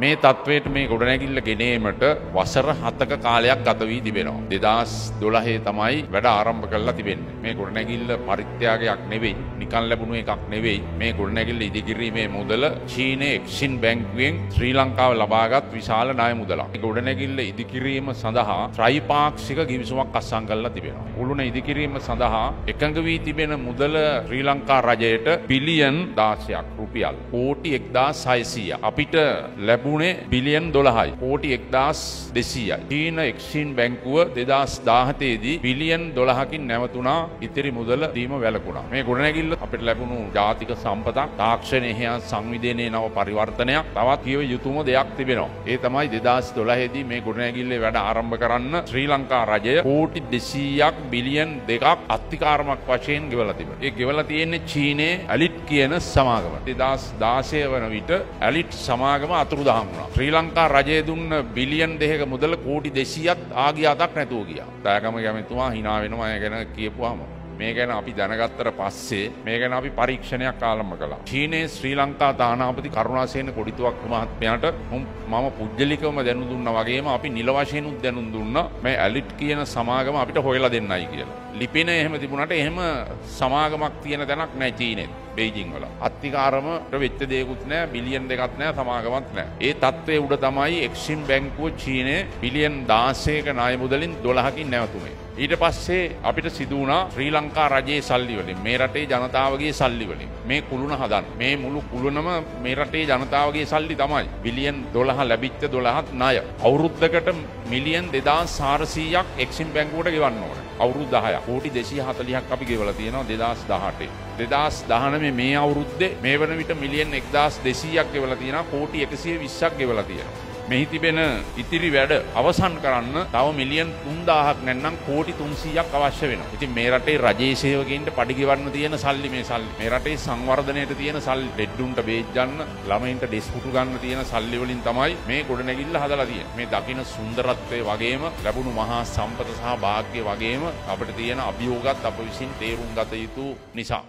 මේ තත්ත්වයට මේ ගොඩනැගිල්ල ගෙනීමට වසර හතක කාලයක් ගත වී තිබෙනවා. දෙදස් දොළහේ තමයි වැඩ ආරම්භ කරලා තිබෙන්නේ. මේ ගොඩනැගිල්ල පරිත්‍යාගයක් නෙවෙයි නිකන් ලැබුණු එකක් නෙවෙයි මේ ගොඩනැගිල්ල ඉදිකිරීමේ මුදල චීනය එක්ෂින් බැංකුවෙන් ශ්‍රී ලංකාව ලබාගත් විශාල ණය මුදලක්. ගොඩනැගිල්ල ඉදිකිරීම සඳහා ත්‍රෛපාක්ෂික ගිවිසුමක් අත්සන් කරලා තිබෙනවා. උළුණ ඉදිකිරීම සඳහා එකඟ වී තිබෙන මුදල ශ්‍රී ලංකා රජයට බිලියන් 16ක් රුපියල් කෝටි 1600 අපිට ලැබුණේ බිලියන් 12යි කෝටි 1200යි චීන එක්ෂින් බැංකුව 2017 දී බිලියන් 12කින් නැවතුණා. ඉතිරි මුදල දීම වැළකුණා. මේ ගොඩනැගිල්ල අපිට ලැබුණු ජාතික සම්පතක් තාක්ෂණයේ හා සංවිධානයේ නව පරිවර්තනයක්. තවත් කියව යුතුම දෙයක් තිබෙනවා. ඒ තමයි 2012 දී මේ ගොඩනැගිල්ලේ වැඩ ආරම්භ කරන්න ශ්‍රී ලංකා රජය කෝටි 200ක් බිලියන් දෙකක් අත්තිකාරමක් වශයෙන් ගෙවලා තිබෙනවා. ඒ ගෙවලා තියෙන්නේ චීනයේ ඇලිට් කියන සමාගම. 2016 වන විට ඇලිට් සමාගම අතුරුදහන් වුණා ශ්‍රී ලංකා රජය දුන්න බිලියන් දෙකක මුදල කෝටි 200ක් ආගිය අතක් නැතුව ගියා දායකම කැමතුමා hina වෙනවා ඒ ගැන කියපුවාම මේ ගැන අපි දැනගත්තර පස්සේ මේ ගැන අපි පරීක්ෂණයක් ආරම්භ කළා. චීනයේ ශ්‍රී ලංකා තානාපති කරුණාසේන කොඩිතුවක් මහත්මයාට මම පුද්ගලිකවම දැනුම් දුන්නා වගේම අපි නිල වශයෙන්ුත් දැනුම් දුන්නා මේ ඇලිට් කියන සමාගම අපිට හොයලා දෙන්නයි කියලා. ලිපින එහෙම තිබුණාට එහෙම සමාගමක් තියෙන තැනක් නැහැ චීනෙත්. බේජිං වල. අත්තිකාරමට වෙච්ච දෙයක්වත් නැහැ, බිලියන් දෙකක් නැහැ, සමාගමක් නැහැ. ඒ තත්ත්වයේ උඩ තමයි එක්සිම් බැංකුව චීනයේ බිලියන් 16ක ණය මුදලින් 12කින් නැවතුනේ. ඊට පස්සේ අපිට සිදු වුණා ශ්‍රී ලංකා රජයේ සල්ලි වලින් මේ රටේ ජනතාවගේ සල්ලි වලින් මේ කුළුණ හදන්න. මේ මුළු කුළුණම මේ රටේ ජනතාවගේ සල්ලි තමයි. බිලියන් 12 ලැබිච්ච 12ක් ණය. අවුරුද්දකට මිලියන් 2400ක් එක්සිම් බැංකුවට ගෙවන්න ඕනේ. අවුරුදු 10ක්. කෝටි 240ක් අපි ගෙවලා තියෙනවා 2018. දෙදස් දහනම මේ අවුරුද්දේ මේ වන විට මිලියන් එක්දස් දෙසීයක් ගෙවල තියෙන කෝටි එකසිය විශ්සක් ගෙවල තියෙන. මෙහි තිබෙන ඉතිරි වැඩ අවසන් කරන්න තව මිලියන් තුන්දාහක් නැන්නම් කෝටි තුන්සීයක් අවශ්‍ය වෙන. ඉතින් මේ රටේ රජයේ සේවකයින්ට පඩිගෙවන්න තියෙන සල්ලි මේ සල්ලි. මේ රටේ සංවර්ධනයට තියෙන සල්ලි ඩෙඩ්ඩුන්ට බේජ්ජන්න ළමයින්ට ඩෙස්කුටු ගන්න තියෙන සල්ලි වලින් තමයි මේ ගොඩනැගිල්ල හදලා තියෙන්නේ. මේ දකින සුන්දරත්වය වගේම ලැබුණු මහා සම්පත සහ වාග්ය වගේම අපිට තියෙන අභියෝගත් අප විසින් තේරුම් ගත යුතු නිසා